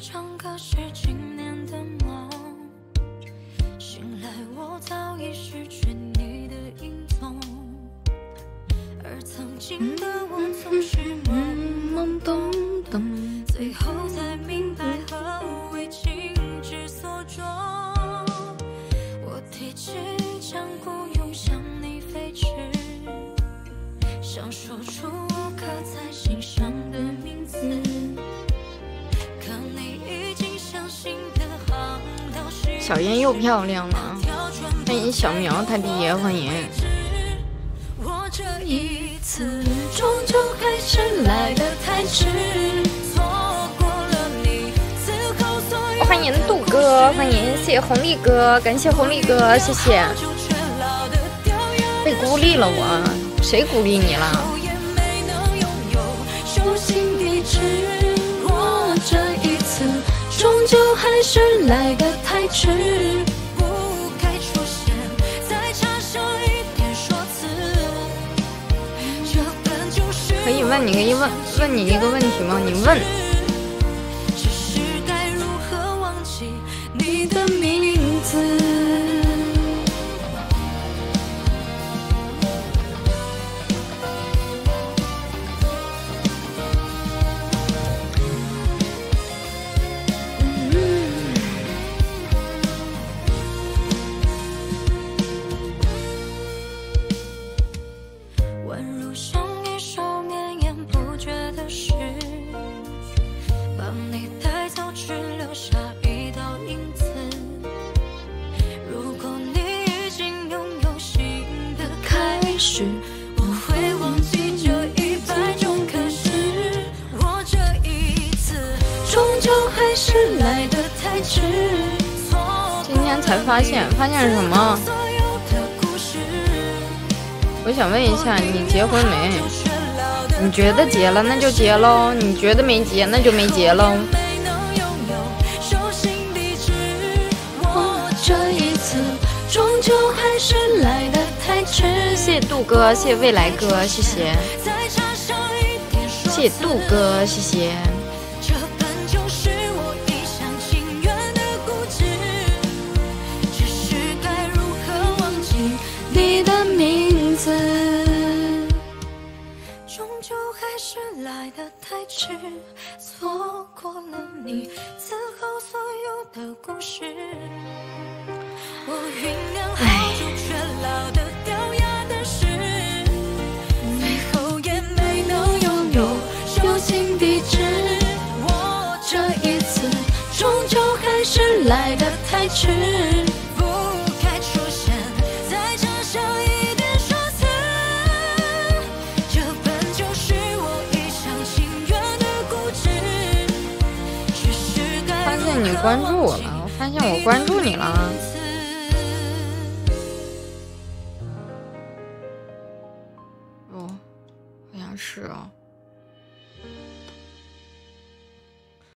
场可是今年的梦。醒来我早已失去你的影踪，而曾经的我总是懵懵懂懂，最后才明白何为情之所钟。我提起江孤勇向你飞驰，想说出我刻在心上小燕又漂亮了，欢迎小苗他爹，欢迎。我这一次终究还是来得太迟，错过了你，此后所有欢迎杜哥，欢迎谢谢红利哥，感谢红利哥，谢谢。被孤立了我，谁孤立你了？后也没能拥有手心地址。我这一次终究还是来得是，不该出现，可以问你可以问问你一个问题吗？你问。是。今天才发现，发现什么？我想问一下，你结婚没？你觉得结了，那就结喽；你觉得没结，那就没结喽。谢谢杜哥，谢谢未来哥，谢谢，谢谢杜哥，谢谢。这本就是我一厢情愿的固执，只是该如何忘记你的名字？终究还是来得太迟，错过了你此后所有的故事。我酝酿是来的太迟，不该出现。发现你关注我了，我发现我关注你了。哦，好像是哦。